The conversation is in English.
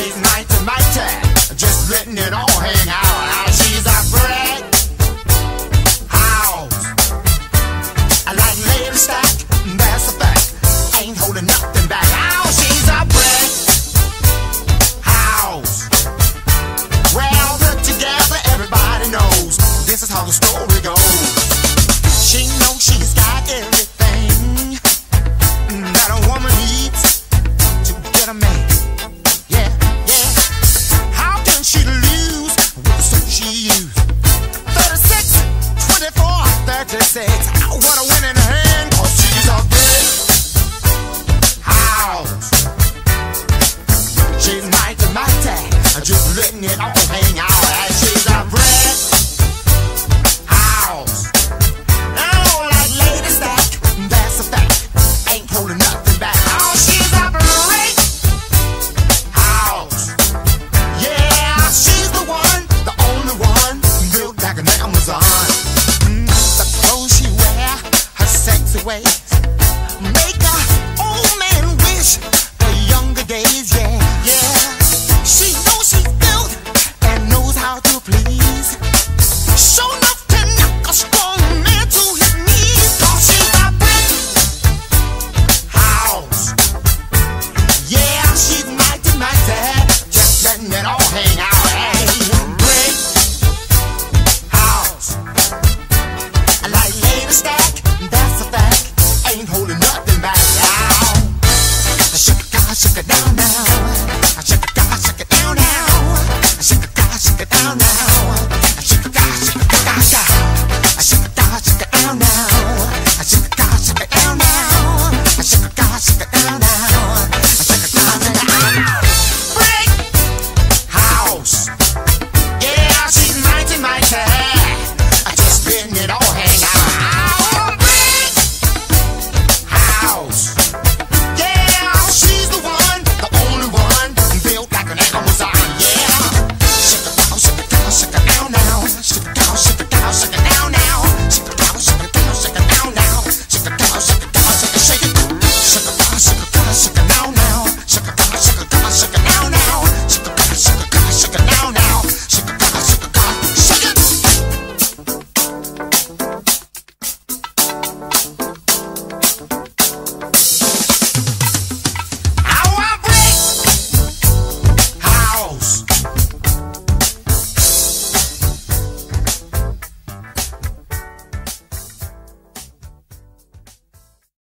she's night to my tag. Just letting it all hang out. She's a bread house. I like lady stack, that's a fact. Ain't holding nothing back. How she's a bread house. Well, put together, everybody knows this is how the story. And she's a house. Like lady stack, that's a fact. Ain't holding nothing back. Oh, she's a brick house. Yeah, she's the one, the only one built like an Amazon. Mm, the clothes she wear, her sexy way.